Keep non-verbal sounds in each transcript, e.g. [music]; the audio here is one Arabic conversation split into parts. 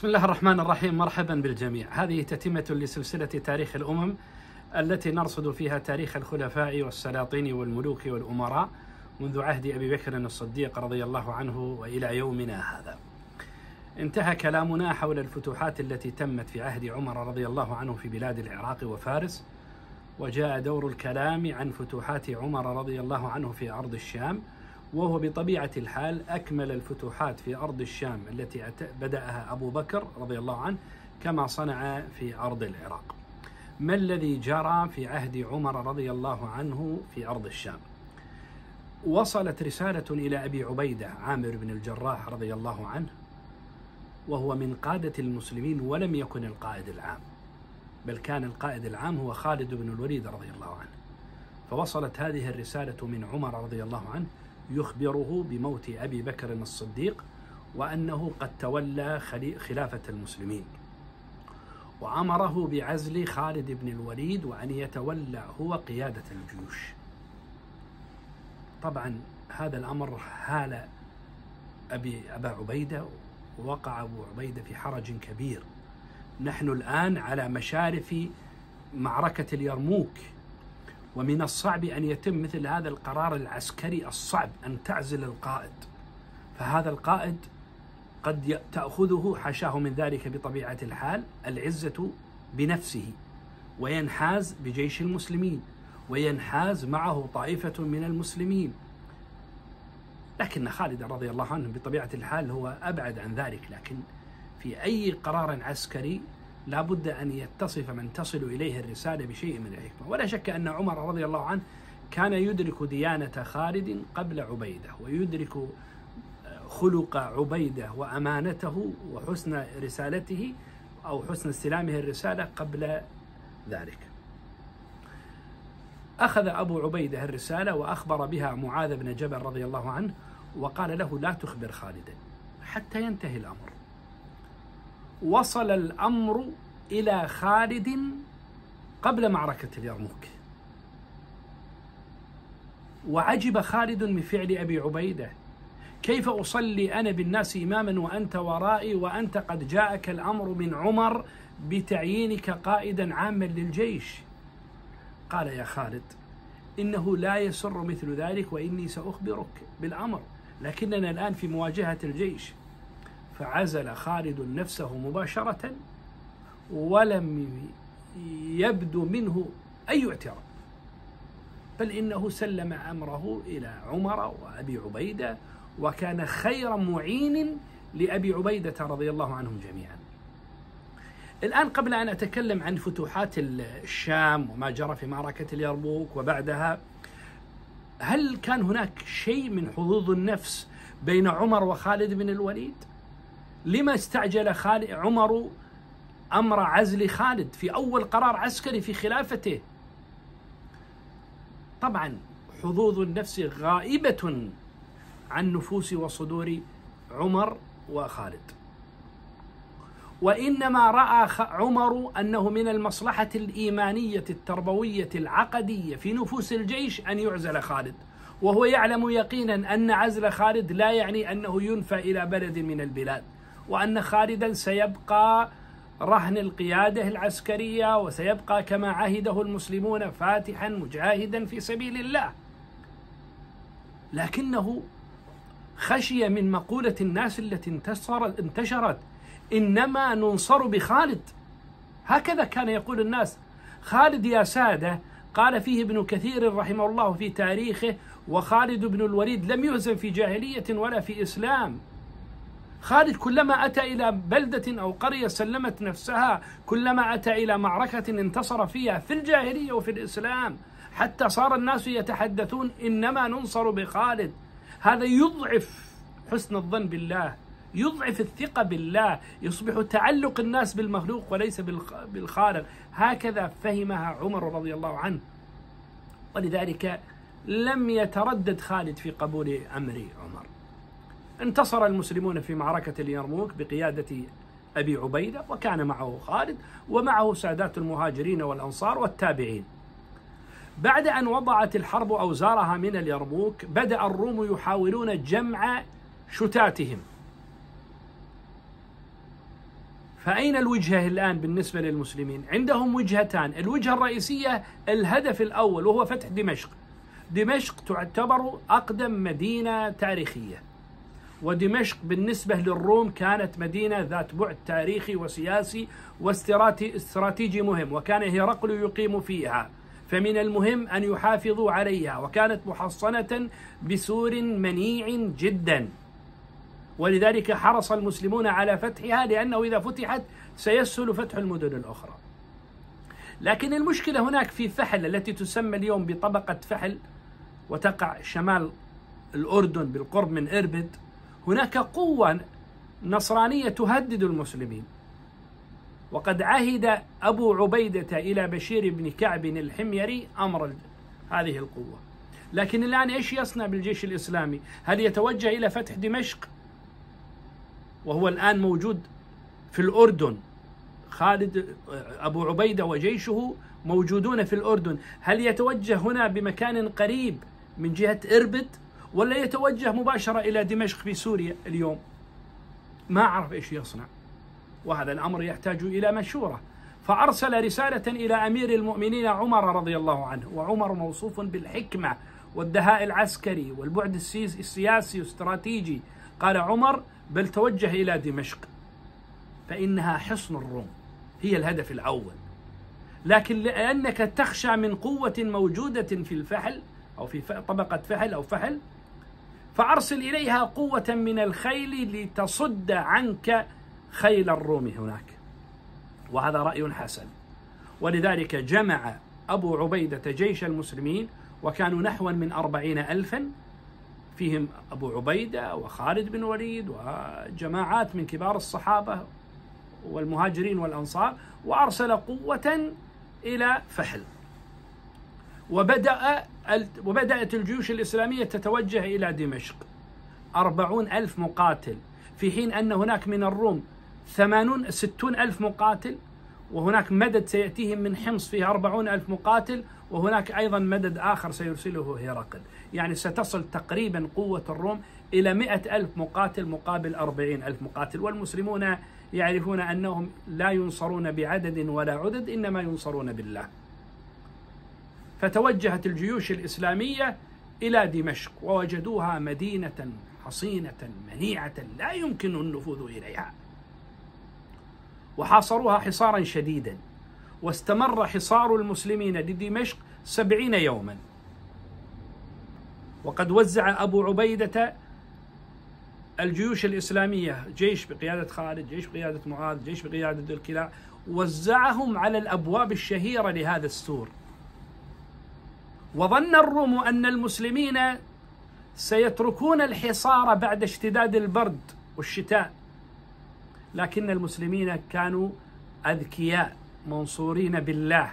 بسم الله الرحمن الرحيم. مرحبا بالجميع. هذه تتمة لسلسلة تاريخ الأمم التي نرصد فيها تاريخ الخلفاء والسلاطين والملوك والأمراء منذ عهد أبي بكر الصديق رضي الله عنه وإلى يومنا هذا. انتهى كلامنا حول الفتوحات التي تمت في عهد عمر رضي الله عنه في بلاد العراق وفارس وجاء دور الكلام عن فتوحات عمر رضي الله عنه في أرض الشام وهو بطبيعة الحال أكمل الفتوحات في أرض الشام التي بدأها أبو بكر رضي الله عنه كما صنع في أرض العراق. ما الذي جرى في عهد عمر رضي الله عنه في أرض الشام؟ وصلت رسالة إلى أبي عبيدة عامر بن الجراح رضي الله عنه وهو من قادة المسلمين ولم يكن القائد العام بل كان القائد العام هو خالد بن الوليد رضي الله عنه. فوصلت هذه الرسالة من عمر رضي الله عنه يخبره بموت أبي بكر الصديق وأنه قد تولى خلافة المسلمين. وأمره بعزل خالد بن الوليد وأن يتولى هو قيادة الجيوش. طبعا هذا الأمر هال أبي أبا عبيدة ووقع أبو عبيدة في حرج كبير. نحن الآن على مشارف معركة اليرموك. ومن الصعب أن يتم مثل هذا القرار العسكري الصعب أن تعزل القائد. فهذا القائد قد تأخذه حاشاه من ذلك بطبيعة الحال العزة بنفسه وينحاز بجيش المسلمين وينحاز معه طائفة من المسلمين. لكن خالد رضي الله عنه بطبيعة الحال هو أبعد عن ذلك لكن في أي قرار عسكري لا بد أن يتصف من تصل إليه الرسالة بشيء من الحكمة. ولا شك أن عمر رضي الله عنه كان يدرك ديانة خالد قبل عبيدة ويدرك خلق عبيدة وأمانته وحسن رسالته أو حسن استلامه الرسالة قبل ذلك. أخذ أبو عبيدة الرسالة وأخبر بها معاذ بن جبل رضي الله عنه وقال له لا تخبر خالدا حتى ينتهي الأمر. وصل الأمر إلى خالد قبل معركة اليرموك. وعجب خالد من فعل أبي عبيدة. كيف أصلي أنا بالناس إماما وأنت ورائي وأنت قد جاءك الأمر من عمر بتعيينك قائدا عاما للجيش؟ قال يا خالد إنه لا يسر مثل ذلك وإني سأخبرك بالأمر لكننا الآن في مواجهة الجيش. فعزل خالد نفسه مباشرة ولم يبدو منه أي اعتراض بل إنه سلم أمره إلى عمر وأبي عبيدة وكان خير معين لأبي عبيدة رضي الله عنهم جميعا الآن قبل أن أتكلم عن فتوحات الشام وما جرى في معركة اليرموك وبعدها هل كان هناك شيء من حظوظ النفس بين عمر وخالد بن الوليد؟ لما استعجل خالد عمر أمر عزل خالد في أول قرار عسكري في خلافته. طبعا حظوظ النفس غائبة عن نفوس وصدور عمر وخالد. وإنما رأى عمر أنه من المصلحة الإيمانية التربوية العقدية في نفوس الجيش أن يعزل خالد. وهو يعلم يقينا أن عزل خالد لا يعني أنه ينفى إلى بلد من البلاد. وأن خالدا سيبقى رهن القيادة العسكرية وسيبقى كما عهده المسلمون فاتحا مجاهدا في سبيل الله. لكنه خشي من مقولة الناس التي انتشرت, انتشرت إنما ننصر بخالد. هكذا كان يقول الناس خالد يا سادة قال فيه ابن كثير رحمه الله في تاريخه وخالد بن الوليد لم يهزم في جاهلية ولا في إسلام. خالد كلما أتى إلى بلدة أو قرية سلمت نفسها كلما أتى إلى معركة انتصر فيها في الجاهلية وفي الإسلام حتى صار الناس يتحدثون إنما ننصر بخالد. هذا يضعف حسن الظن بالله يضعف الثقة بالله يصبح تعلق الناس بالمخلوق وليس بالخالق. هكذا فهمها عمر رضي الله عنه. ولذلك لم يتردد خالد في قبول أمر عمر. انتصر المسلمون في معركة اليرموك بقيادة أبي عبيدة وكان معه خالد ومعه سادات المهاجرين والأنصار والتابعين بعد أن وضعت الحرب أوزارها من اليرموك بدأ الروم يحاولون جمع شتاتهم فأين الوجهة الآن بالنسبة للمسلمين؟ عندهم وجهتان، الوجهة الرئيسية الهدف الأول وهو فتح دمشق. دمشق تعتبر أقدم مدينة تاريخية. ودمشق بالنسبة للروم كانت مدينة ذات بعد تاريخي وسياسي واستراتيجي مهم، وكان هرقل يقيم فيها. فمن المهم أن يحافظوا عليها، وكانت محصنة بسور منيع جدا. ولذلك حرص المسلمون على فتحها لأنه إذا فتحت سيسهل فتح المدن الأخرى لكن المشكلة هناك في فحل التي تسمى اليوم بطبقة فحل وتقع شمال الأردن بالقرب من إربد هناك قوة نصرانية تهدد المسلمين. وقد عهد أبو عبيدة إلى بشير بن كعب الحميري أمر هذه القوة. لكن الآن إيش يصنع بالجيش الإسلامي؟ هل يتوجه إلى فتح دمشق؟ وهو الآن موجود في الأردن. خالد أبو عبيدة وجيشه موجودون في الأردن. هل يتوجه هنا بمكان قريب من جهة إربد؟ ولا يتوجه مباشرة إلى دمشق في سوريا اليوم. ما أعرف إيش يصنع. وهذا الأمر يحتاج إلى مشورة فأرسل رسالة إلى أمير المؤمنين عمر رضي الله عنه. وعمر موصوف بالحكمة والدهاء العسكري والبعد السياسي والاستراتيجي قال عمر بل توجه إلى دمشق. فإنها حصن الروم. هي الهدف الأول. لكن لأنك تخشى من قوة موجودة في الفحل أو في طبقة فحل أو فحل فأرسل إليها قوة من الخيل لتصد عنك خيل الروم هناك. وهذا رأي حسن. ولذلك جمع أبو عبيدة جيش المسلمين وكانوا نحوا من أربعين ألفا. فيهم أبو عبيدة وخالد بن وليد وجماعات من كبار الصحابة والمهاجرين والأنصار وأرسل قوة إلى فحل. وبدأ وبدأت الجيوش الإسلامية تتوجه إلى دمشق. أربعون ألف مقاتل. في حين أن هناك من الروم ثمانون ستون ألف مقاتل وهناك مدد سيأتيهم من حمص فيه أربعون ألف مقاتل وهناك أيضا مدد آخر سيرسله هرقل. يعني ستصل تقريبا قوة الروم إلى مئة ألف مقاتل مقابل أربعين ألف مقاتل. والمسلمون يعرفون أنهم لا ينصرون بعدد ولا عدد إنما ينصرون بالله. فتوجهت الجيوش الإسلامية إلى دمشق ووجدوها مدينة حصينة منيعة لا يمكن النفوذ إليها. وحاصروها حصارا شديدا واستمر حصار المسلمين لدمشق سبعين يوما. وقد وزع أبو عبيدة الجيوش الإسلامية جيش بقيادة خالد جيش بقيادة معاذ جيش بقيادة الكلاع وزعهم على الأبواب الشهيرة لهذا السور. وظن الروم أن المسلمين سيتركون الحصار بعد اشتداد البرد والشتاء لكن المسلمين كانوا أذكياء منصورين بالله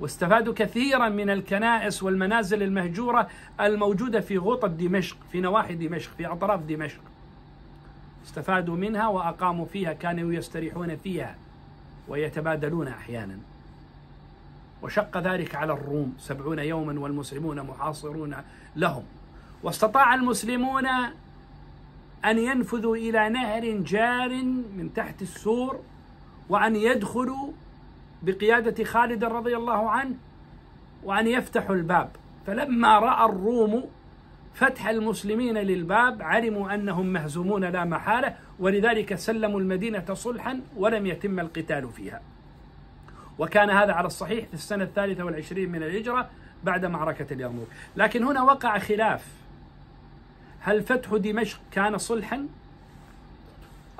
واستفادوا كثيرا من الكنائس والمنازل المهجورة الموجودة في غوطة دمشق في نواحي دمشق في أطراف دمشق. استفادوا منها وأقاموا فيها كانوا يستريحون فيها ويتبادلون أحيانا. وشق ذلك على الروم. سبعون يوما والمسلمون محاصرون لهم. واستطاع المسلمون أن ينفذوا إلى نهر جار من تحت السور وأن يدخلوا بقيادة خالد رضي الله عنه وأن يفتحوا الباب. فلما رأى الروم فتح المسلمين للباب علموا أنهم مهزومون لا محالة ولذلك سلموا المدينة صلحا ولم يتم القتال فيها. وكان هذا على الصحيح في السنة الثالثة والعشرين من الهجرة بعد معركة اليرموك لكن هنا وقع خلاف. هل فتح دمشق كان صلحا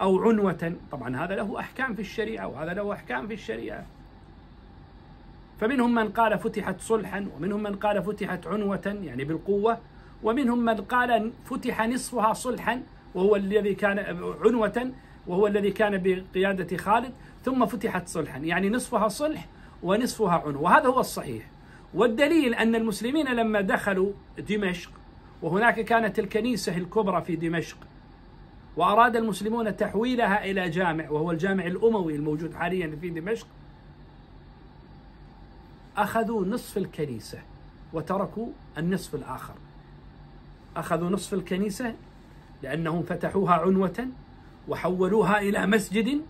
أو عنوة؟ طبعا هذا له أحكام في الشريعة وهذا له أحكام في الشريعة. فمنهم من قال فتحت صلحا ومنهم من قال فتحت عنوة يعني بالقوة ومنهم من قال فتح نصفها صلحا وهو الذي كان عنوة وهو الذي كان بقيادة خالد ثم فتحت صلحا. يعني نصفها صلح ونصفها عنوة وهذا هو الصحيح. والدليل أن المسلمين لما دخلوا دمشق وهناك كانت الكنيسة الكبرى في دمشق وأراد المسلمون تحويلها إلى جامع وهو الجامع الأموي الموجود حاليا في دمشق أخذوا نصف الكنيسة وتركوا النصف الآخر. أخذوا نصف الكنيسة لأنهم فتحوها عنوة وحولوها إلى مسجد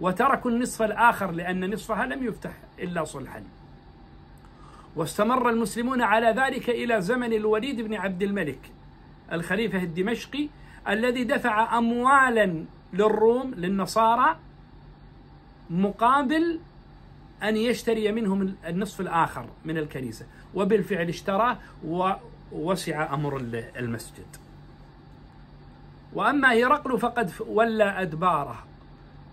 وتركوا النصف الآخر لأن نصفها لم يفتح إلا صلحا. واستمر المسلمون على ذلك إلى زمن الوليد بن عبد الملك الخليفة الدمشقي الذي دفع أموالا للروم للنصارى مقابل أن يشتري منهم النصف الآخر من الكنيسة وبالفعل اشترى ووسع أمر المسجد. وأما هرقل فقد ولى أدباره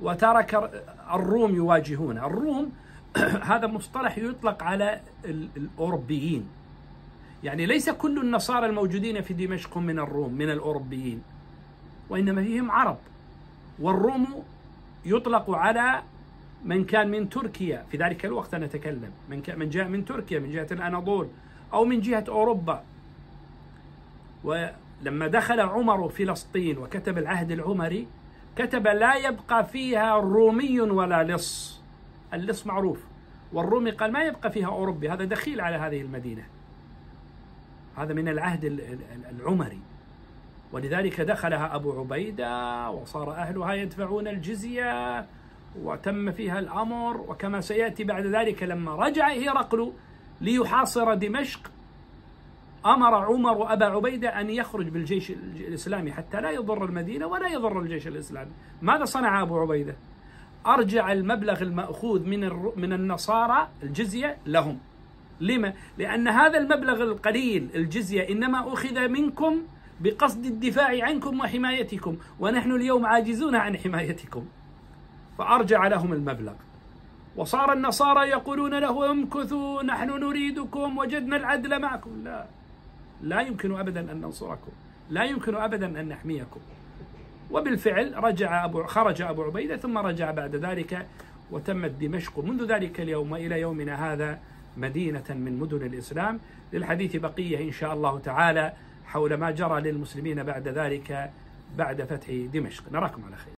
وترك الروم يواجهون الروم [clears throat] هذا مصطلح يطلق على الأوروبيين. يعني ليس كل النصارى الموجودين في دمشق من الروم من الأوروبيين وإنما فيهم عرب. والروم يطلق على من كان من تركيا. في ذلك الوقت نتكلم من من جاء من تركيا من جهة الأناضول أو من جهة أوروبا. ولما دخل عمر فلسطين وكتب العهد العمري كتب لا يبقى فيها رومي ولا لص. اللص معروف والرومي قال ما يبقى فيها أوروبي هذا دخيل على هذه المدينة. هذا من العهد العمري. ولذلك دخلها أبو عبيدة وصار أهلها يدفعون الجزية وتم فيها الأمر. وكما سيأتي بعد ذلك لما رجع هرقل ليحاصر دمشق أمر عمر أبا عبيدة أن يخرج بالجيش الإسلامي حتى لا يضر المدينة ولا يضر الجيش الإسلامي. ماذا صنع أبو عبيدة؟ أرجع المبلغ المأخوذ من من النصارى الجزية لهم. لما؟ لأن هذا المبلغ القليل الجزية إنما أخذ منكم بقصد الدفاع عنكم وحمايتكم ونحن اليوم عاجزون عن حمايتكم. فأرجع لهم المبلغ. وصار النصارى يقولون له امكثوا نحن نريدكم وجدنا العدل معكم. لا. لا يمكن أبدا أن ننصركم. لا يمكن أبدا أن نحميكم. وبالفعل رجع أبو خرج أبو عبيدة ثم رجع بعد ذلك وتمت دمشق. منذ ذلك اليوم وإلى يومنا هذا مدينة من مدن الإسلام. للحديث بقية إن شاء الله تعالى حول ما جرى للمسلمين بعد ذلك بعد فتح دمشق. نراكم على خير.